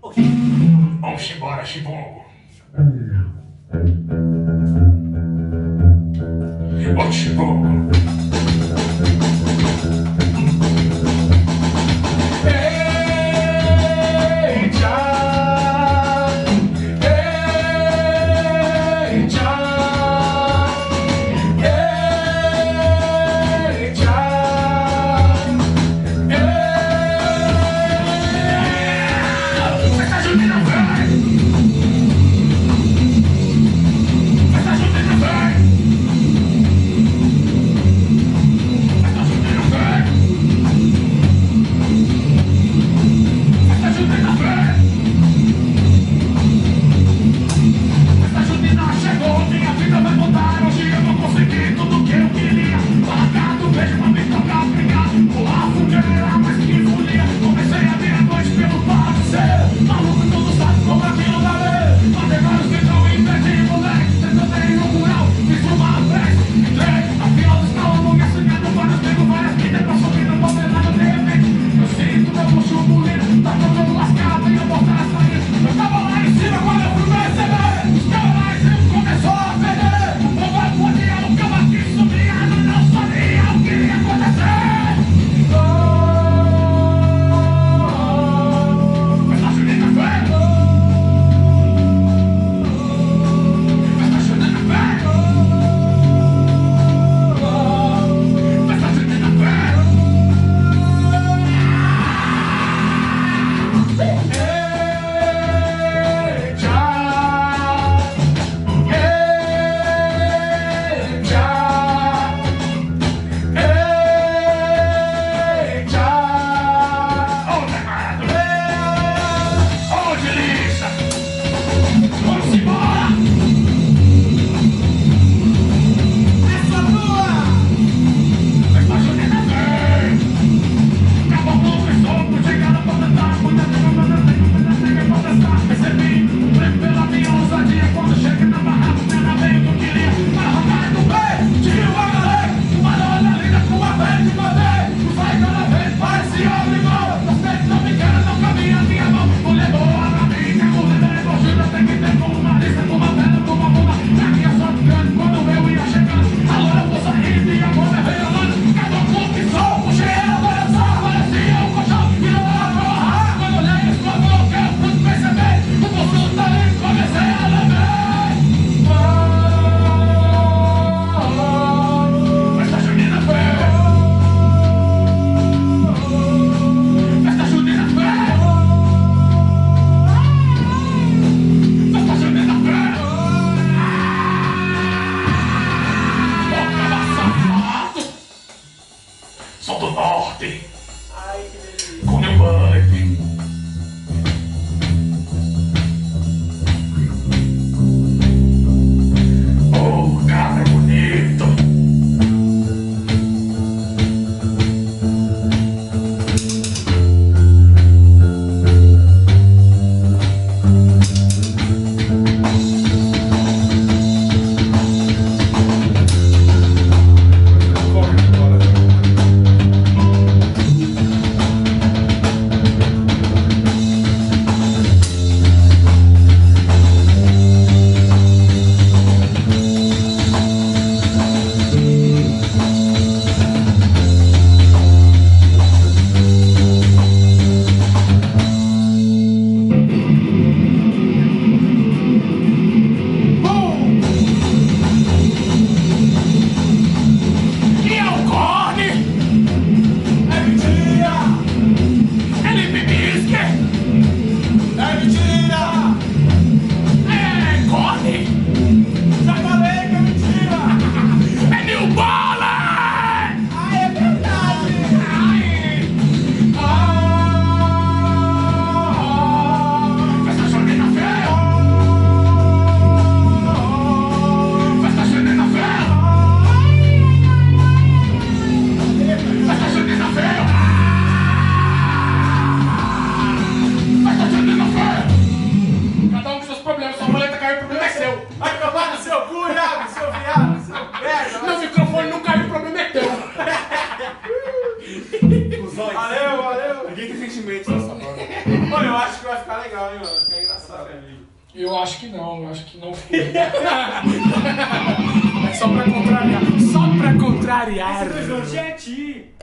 Ok. Vamos embora, Chibongo. morte. Como hein, mano? Vai ficar engraçado. Eu acho que não, eu acho que não foi. é só pra contrariar. Só pra contrariar. Esse Jorgette.